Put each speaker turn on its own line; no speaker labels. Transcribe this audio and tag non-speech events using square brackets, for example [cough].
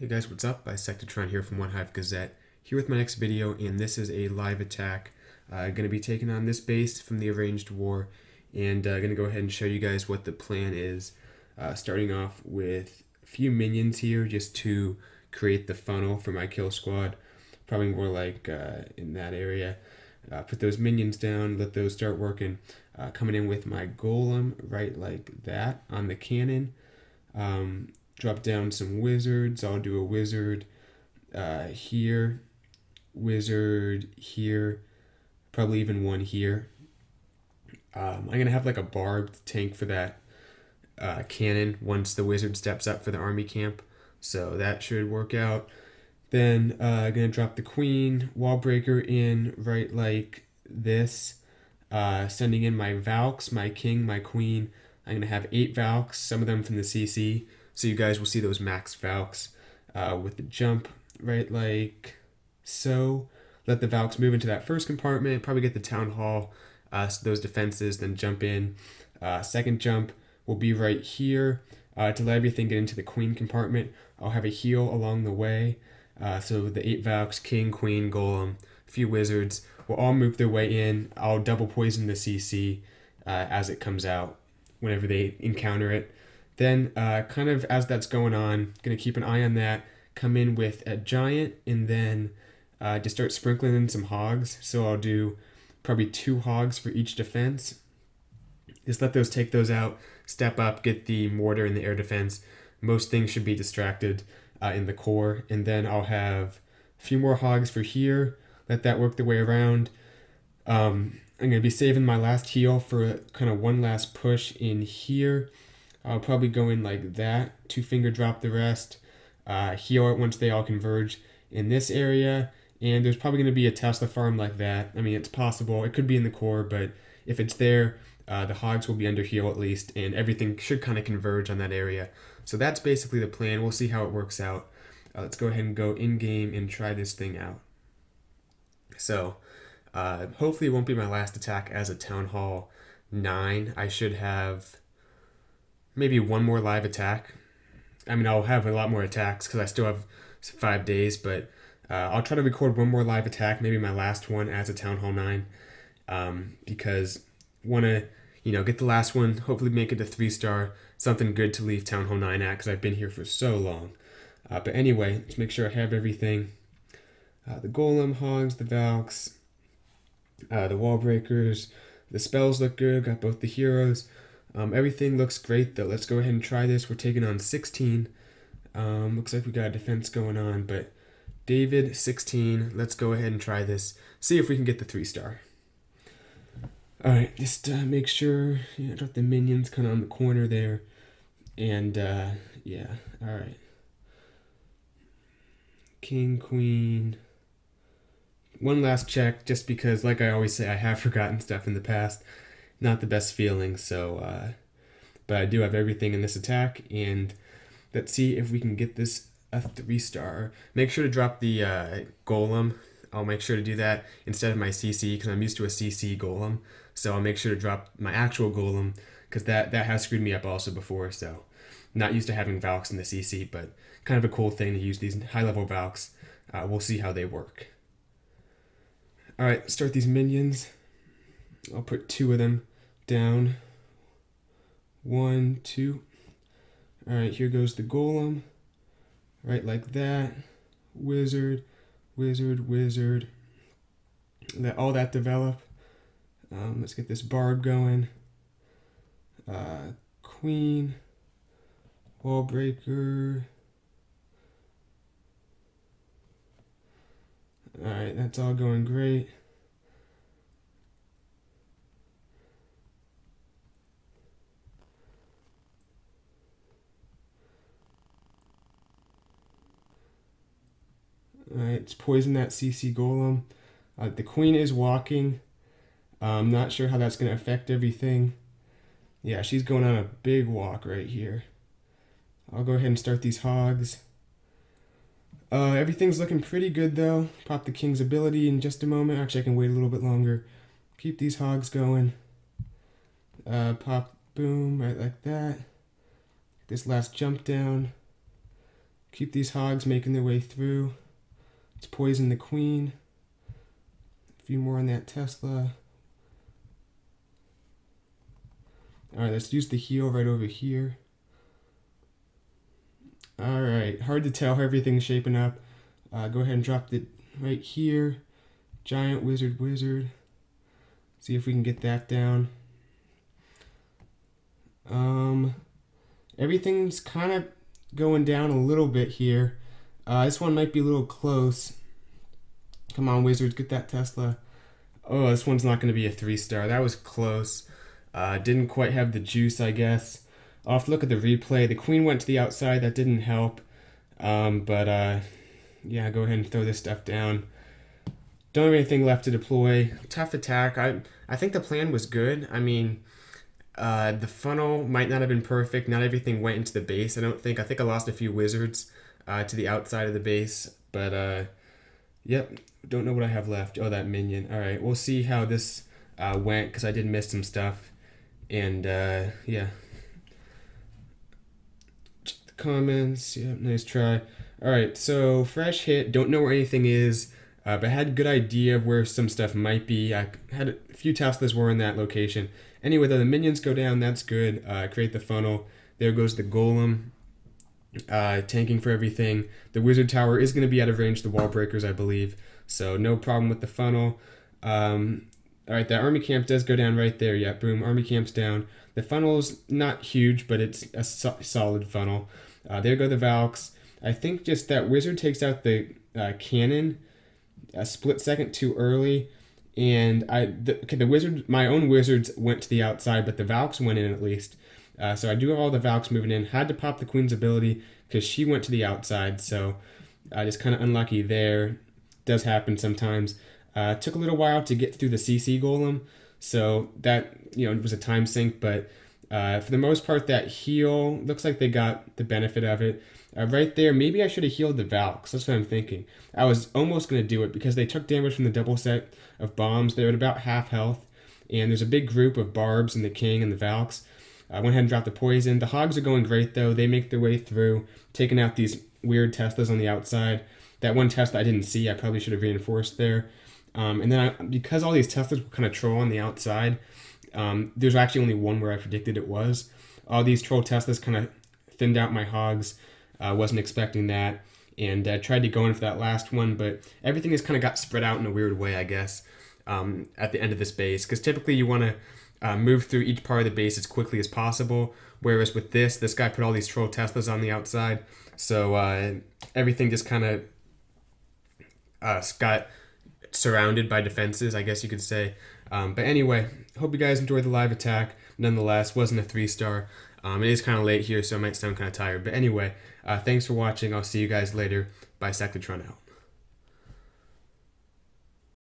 Hey guys, what's up? Bisectatron here from OneHive Gazette. Here with my next video, and this is a live attack. Uh, going to be taking on this base from the Arranged War, and uh, going to go ahead and show you guys what the plan is. Uh, starting off with a few minions here, just to create the funnel for my kill squad. Probably more like uh, in that area. Uh, put those minions down, let those start working. Uh, coming in with my golem right like that on the cannon. Um, drop down some wizards. I'll do a wizard uh, here, wizard here, probably even one here. Um, I'm gonna have like a barbed tank for that uh, cannon once the wizard steps up for the army camp, so that should work out. Then uh, gonna drop the queen wall breaker in right like this, uh, sending in my Valks, my king, my queen. I'm gonna have eight Valks, some of them from the CC. So you guys will see those max Valks uh, with the jump right like so. Let the Valks move into that first compartment, probably get the Town Hall, uh, those defenses, then jump in. Uh, second jump will be right here. Uh, to let everything get into the Queen compartment, I'll have a heal along the way. Uh, so the 8 Valks, King, Queen, Golem, a few Wizards will all move their way in. I'll double poison the CC uh, as it comes out whenever they encounter it. Then, uh, kind of as that's going on, gonna keep an eye on that. Come in with a giant, and then uh, just start sprinkling in some hogs. So I'll do probably two hogs for each defense. Just let those take those out. Step up, get the mortar and the air defense. Most things should be distracted uh, in the core, and then I'll have a few more hogs for here. Let that work the way around. Um, I'm gonna be saving my last heal for kind of one last push in here. I'll probably go in like that, two finger drop the rest, uh, heal it once they all converge in this area, and there's probably going to be a Tesla farm like that. I mean, it's possible. It could be in the core, but if it's there, uh, the hogs will be under heal at least, and everything should kind of converge on that area. So that's basically the plan. We'll see how it works out. Uh, let's go ahead and go in-game and try this thing out. So, uh, hopefully it won't be my last attack as a Town Hall 9. I should have maybe one more live attack. I mean, I'll have a lot more attacks because I still have five days, but uh, I'll try to record one more live attack, maybe my last one as a Town Hall 9, um, because want to, you know, get the last one, hopefully make it a three star, something good to leave Town Hall 9 at because I've been here for so long. Uh, but anyway, let's make sure I have everything. Uh, the Golem, Hogs, the Valks, uh, the Wall Breakers, the spells look good, got both the heroes. Um, everything looks great though. Let's go ahead and try this. We're taking on 16. Um, looks like we got a defense going on, but David 16. Let's go ahead and try this. See if we can get the three star. All right, just uh, make sure you know, the minions kind of on the corner there, and uh, yeah. All right. King, Queen. One last check, just because, like I always say, I have [laughs] forgotten stuff in the past not the best feeling. So, uh, but I do have everything in this attack, and let's see if we can get this a three star. Make sure to drop the uh, golem. I'll make sure to do that instead of my CC because I'm used to a CC golem. So I'll make sure to drop my actual golem because that that has screwed me up also before. So not used to having Valks in the CC, but kind of a cool thing to use these high level Valks. Uh, we'll see how they work. All right, start these minions. I'll put two of them down. One, two. All right, here goes the golem. Right like that. Wizard, wizard, wizard. Let all that develop. Um, let's get this barb going. Uh, queen, wall breaker. All right, that's all going great. It's poison that CC Golem. Uh, the queen is walking. I'm not sure how that's going to affect everything. Yeah, she's going on a big walk right here. I'll go ahead and start these hogs. Uh, everything's looking pretty good though. Pop the king's ability in just a moment. Actually, I can wait a little bit longer. Keep these hogs going. Uh, pop, boom, right like that. This last jump down. Keep these hogs making their way through. Let's poison the queen. A few more on that Tesla. Alright, let's use the heal right over here. Alright, hard to tell how everything's shaping up. Uh, go ahead and drop it right here. Giant wizard wizard. See if we can get that down. Um, everything's kind of going down a little bit here. Uh, this one might be a little close. Come on, Wizards, get that Tesla. Oh, this one's not going to be a three star. That was close. Uh, didn't quite have the juice, I guess. To look at the replay. The queen went to the outside. That didn't help. Um, but, uh, yeah, go ahead and throw this stuff down. Don't have anything left to deploy. Tough attack. I, I think the plan was good. I mean, uh, the funnel might not have been perfect. Not everything went into the base. I don't think. I think I lost a few wizards uh, to the outside of the base. But, uh, yep. Don't know what I have left. Oh, that minion. All right. We'll see how this uh, went because I did miss some stuff. And, uh, yeah. Check the comments. Yeah, nice try. All right. So, fresh hit. Don't know where anything is. Uh, but I had a good idea of where some stuff might be. I had a few Teslas were in that location. Anyway, though the minions go down, that's good. Uh, create the funnel. There goes the golem. Uh, tanking for everything. The wizard tower is going to be out of range the wall breakers, I believe. So no problem with the funnel. Um, all right, that army camp does go down right there. Yeah, boom, army camp's down. The funnel's not huge, but it's a so solid funnel. Uh, there go the Valks. I think just that wizard takes out the uh, cannon a split second too early and I the, okay, the wizard my own wizards went to the outside, but the Valks went in at least. Uh, so I do have all the Valks moving in. Had to pop the Queen's ability because she went to the outside. So uh, just kind of unlucky there. Does happen sometimes. Uh, took a little while to get through the CC Golem, so that you know it was a time sink. But uh, for the most part, that heal looks like they got the benefit of it. Uh, right there, maybe I should have healed the Valks. That's what I'm thinking. I was almost going to do it because they took damage from the double set of bombs. They're at about half health. And there's a big group of Barbs and the King and the Valks. I went ahead and dropped the poison. The Hogs are going great, though. They make their way through, taking out these weird Teslas on the outside. That one Tesla I didn't see. I probably should have reinforced there. Um, and then I, because all these Teslas were kind of troll on the outside, um, there's actually only one where I predicted it was. All these troll Teslas kind of thinned out my Hogs. I uh, wasn't expecting that and uh, tried to go in for that last one, but everything has kind of got spread out in a weird way, I guess, um, at the end of this base. Because typically you want to uh, move through each part of the base as quickly as possible, whereas with this, this guy put all these troll Teslas on the outside, so uh, everything just kind of uh, got surrounded by defenses, I guess you could say. Um, but anyway, hope you guys enjoyed the live attack. Nonetheless, wasn't a three star. Um, it is kind of late here, so I might sound kind of tired. But anyway, uh, thanks for watching. I'll see you guys later. Bisectatron out.